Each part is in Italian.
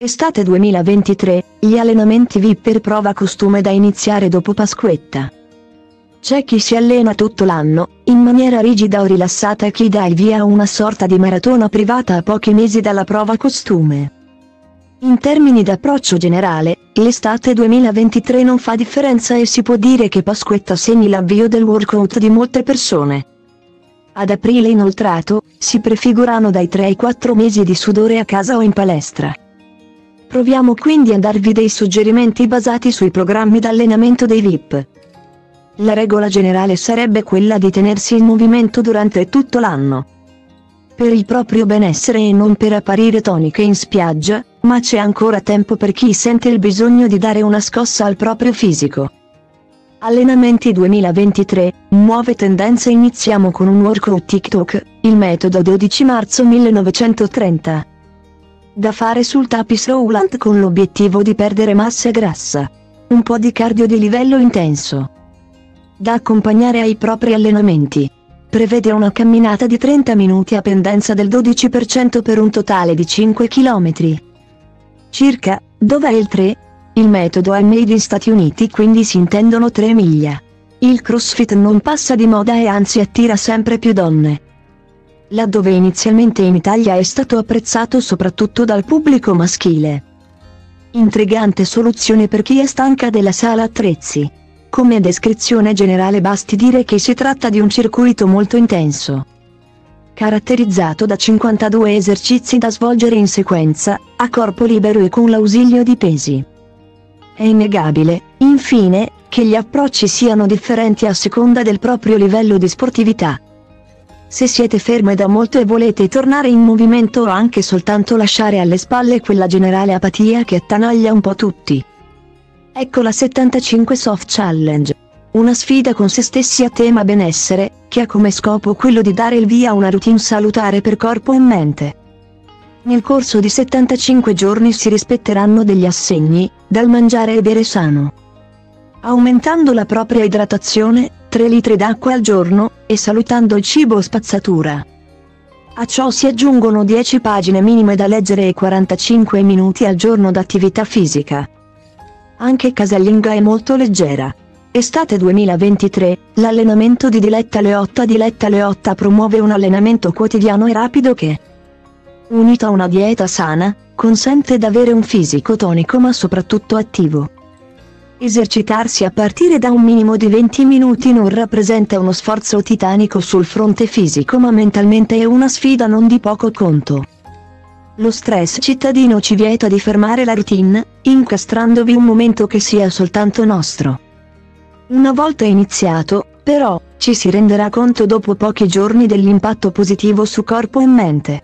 Estate 2023, gli allenamenti VIP per prova costume da iniziare dopo Pasquetta. C'è chi si allena tutto l'anno, in maniera rigida o rilassata e chi dà il via a una sorta di maratona privata a pochi mesi dalla prova costume. In termini d'approccio generale, l'estate 2023 non fa differenza e si può dire che Pasquetta segni l'avvio del workout di molte persone. Ad aprile inoltrato, si prefigurano dai 3 ai 4 mesi di sudore a casa o in palestra. Proviamo quindi a darvi dei suggerimenti basati sui programmi d'allenamento dei VIP. La regola generale sarebbe quella di tenersi in movimento durante tutto l'anno. Per il proprio benessere e non per apparire toniche in spiaggia, ma c'è ancora tempo per chi sente il bisogno di dare una scossa al proprio fisico. Allenamenti 2023, nuove tendenze iniziamo con un workout TikTok, il metodo 12 marzo 1930 da fare sul tapis roulant con l'obiettivo di perdere massa grassa. Un po' di cardio di livello intenso. Da accompagnare ai propri allenamenti. Prevede una camminata di 30 minuti a pendenza del 12% per un totale di 5 km. Circa, dov'è il 3? Il metodo è made in Stati Uniti quindi si intendono 3 miglia. Il CrossFit non passa di moda e anzi attira sempre più donne laddove inizialmente in Italia è stato apprezzato soprattutto dal pubblico maschile. Intrigante soluzione per chi è stanca della sala attrezzi. Come descrizione generale basti dire che si tratta di un circuito molto intenso. Caratterizzato da 52 esercizi da svolgere in sequenza, a corpo libero e con l'ausilio di pesi. È innegabile, infine, che gli approcci siano differenti a seconda del proprio livello di sportività. Se siete ferme da molto e volete tornare in movimento o anche soltanto lasciare alle spalle quella generale apatia che attanaglia un po' tutti. Ecco la 75 Soft Challenge. Una sfida con se stessi a tema benessere, che ha come scopo quello di dare il via a una routine salutare per corpo e mente. Nel corso di 75 giorni si rispetteranno degli assegni, dal mangiare e bere sano. Aumentando la propria idratazione, 3 litri d'acqua al giorno, e salutando il cibo spazzatura. A ciò si aggiungono 10 pagine minime da leggere e 45 minuti al giorno d'attività fisica. Anche casalinga è molto leggera. Estate 2023, l'allenamento di Diletta Leotta Diletta Leotta promuove un allenamento quotidiano e rapido che, unito a una dieta sana, consente d'avere un fisico tonico ma soprattutto attivo. Esercitarsi a partire da un minimo di 20 minuti non rappresenta uno sforzo titanico sul fronte fisico ma mentalmente è una sfida non di poco conto. Lo stress cittadino ci vieta di fermare la routine, incastrandovi un momento che sia soltanto nostro. Una volta iniziato, però, ci si renderà conto dopo pochi giorni dell'impatto positivo su corpo e mente.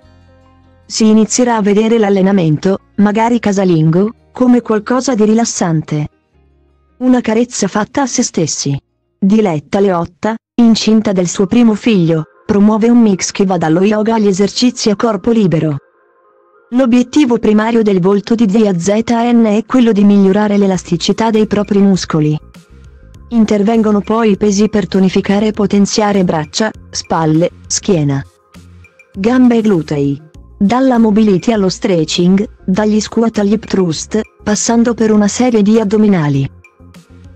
Si inizierà a vedere l'allenamento, magari casalingo, come qualcosa di rilassante. Una carezza fatta a se stessi. Diletta Leotta, incinta del suo primo figlio, promuove un mix che va dallo yoga agli esercizi a corpo libero. L'obiettivo primario del volto di DAZN è quello di migliorare l'elasticità dei propri muscoli. Intervengono poi i pesi per tonificare e potenziare braccia, spalle, schiena, gambe e glutei. Dalla mobility allo stretching, dagli squat agli hip thrust, passando per una serie di addominali.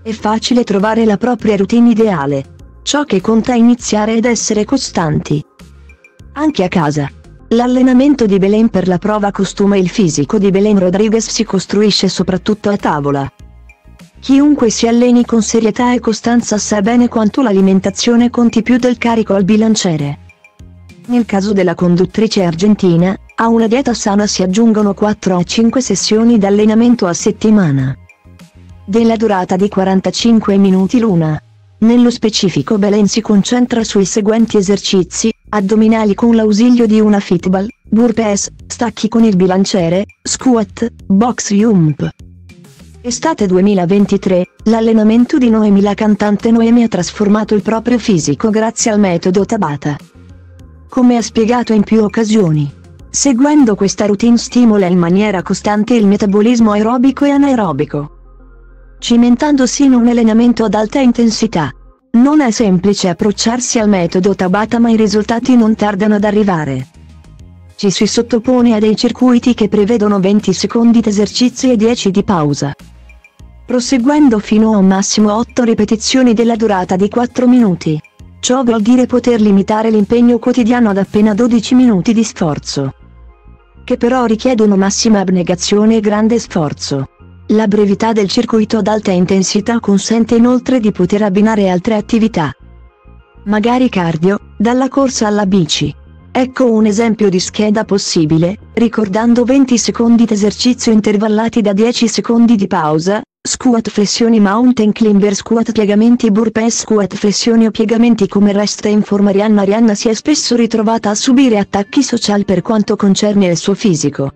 È facile trovare la propria routine ideale. Ciò che conta è iniziare ed essere costanti. Anche a casa. L'allenamento di Belen per la prova costume il fisico di Belen Rodriguez si costruisce soprattutto a tavola. Chiunque si alleni con serietà e costanza sa bene quanto l'alimentazione conti più del carico al bilanciere. Nel caso della conduttrice argentina, a una dieta sana si aggiungono 4 a 5 sessioni d'allenamento a settimana della durata di 45 minuti l'una. Nello specifico Belen si concentra sui seguenti esercizi, addominali con l'ausilio di una fitball, burpees, stacchi con il bilanciere, squat, box jump. Estate 2023, l'allenamento di Noemi la cantante Noemi ha trasformato il proprio fisico grazie al metodo Tabata. Come ha spiegato in più occasioni. Seguendo questa routine stimola in maniera costante il metabolismo aerobico e anaerobico cimentandosi in un allenamento ad alta intensità. Non è semplice approcciarsi al metodo Tabata ma i risultati non tardano ad arrivare. Ci si sottopone a dei circuiti che prevedono 20 secondi di esercizio e 10 di pausa. Proseguendo fino a un massimo 8 ripetizioni della durata di 4 minuti. Ciò vuol dire poter limitare l'impegno quotidiano ad appena 12 minuti di sforzo. Che però richiedono massima abnegazione e grande sforzo. La brevità del circuito ad alta intensità consente inoltre di poter abbinare altre attività. Magari cardio, dalla corsa alla bici. Ecco un esempio di scheda possibile, ricordando 20 secondi d'esercizio intervallati da 10 secondi di pausa, Squat flessioni mountain climber squat piegamenti burpee squat flessioni o piegamenti come resta in forma Rihanna Rihanna si è spesso ritrovata a subire attacchi social per quanto concerne il suo fisico.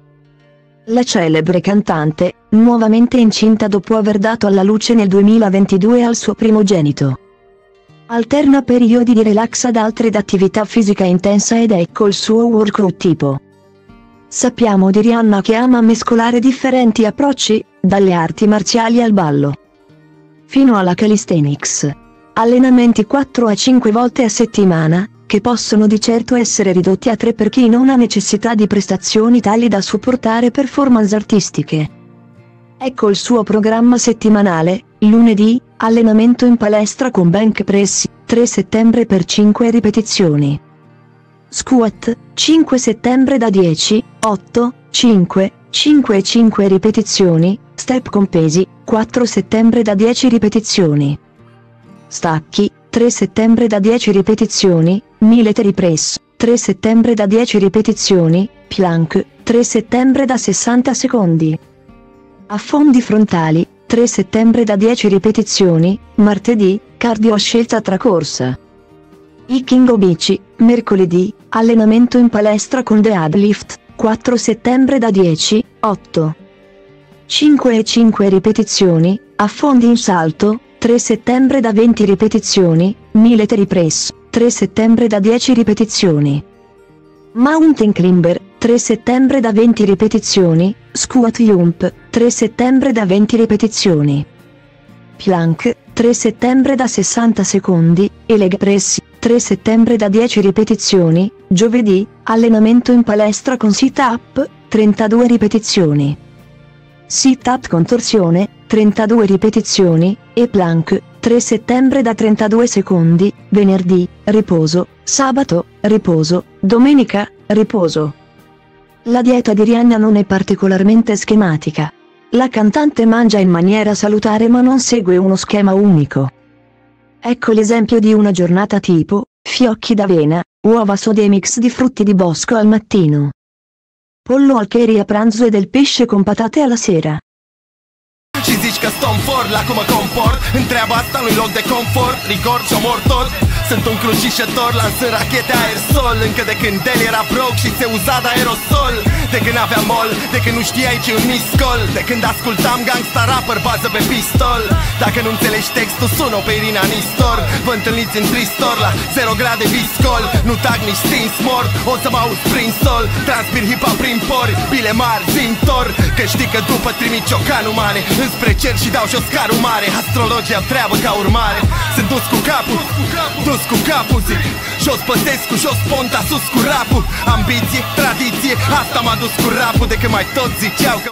La celebre cantante, nuovamente incinta dopo aver dato alla luce nel 2022 al suo primogenito. Alterna periodi di relax ad altre d'attività fisica intensa ed ecco il suo workout tipo. Sappiamo di Rihanna che ama mescolare differenti approcci, dalle arti marziali al ballo, fino alla calisthenics. Allenamenti 4 a 5 volte a settimana, che possono di certo essere ridotti a 3 per chi non ha necessità di prestazioni tali da supportare performance artistiche. Ecco il suo programma settimanale, lunedì, allenamento in palestra con bank press, 3 settembre per 5 ripetizioni. Squat, 5 settembre da 10, 8, 5, 5 e 5 ripetizioni, step con pesi, 4 settembre da 10 ripetizioni. Stacchi, 3 settembre da 10 ripetizioni, military press, 3 settembre da 10 ripetizioni, plank, 3 settembre da 60 secondi. Affondi frontali, 3 settembre da 10 ripetizioni, martedì, cardio a scelta tra corsa. Hiking o bici, mercoledì, allenamento in palestra con deadlift, 4 settembre da 10, 8. 5 e 5 ripetizioni, affondi in salto, 3 settembre da 20 ripetizioni, military press, 3 settembre da 10 ripetizioni. Mountain climber, 3 settembre da 20 ripetizioni, squat jump, 3 settembre da 20 ripetizioni. Plank, 3 settembre da 60 secondi, e leg press, 3 settembre da 10 ripetizioni, giovedì, allenamento in palestra con sit up, 32 ripetizioni. Sit up con torsione, 32 ripetizioni, e plank, 3 settembre da 32 secondi, venerdì, riposo, sabato, riposo, domenica, riposo. La dieta di Rihanna non è particolarmente schematica. La cantante mangia in maniera salutare ma non segue uno schema unico. Ecco l'esempio di una giornata tipo, fiocchi d'avena, uova sode e mix di frutti di bosco al mattino. Pollo al curry a pranzo e del pesce con patate alla sera. Și zici că for la mă comport Întreaba asta nu-i loc de confort Record și omor tot Sunt un crucișător, lansând rachete aerosol Încă de când el era broke și se uza de aerosol când aveam mol, de când nu știai ce un miscol De când ascultam gangsta rapper bază pe pistol. Dacă nu înțelegi textul, sună pe Irina Nistor. Vă întâlniți în tristor la 0 grade viscol. Nu tag nici stins mort, o să mă auzi prin sol. Transpir hip prin pori, bile mari, zintor Că știi că după trimit ciocanul mare Înspre cer și dau jos carul mare. Astrologia treabă ca urmare. Sunt dus cu capul, dus cu capul zic. Jos pătescu, jos ponta, sus cu rapul. Ambiție, tradiție, asta m-a dus cu rapul De când mai toți ziceau că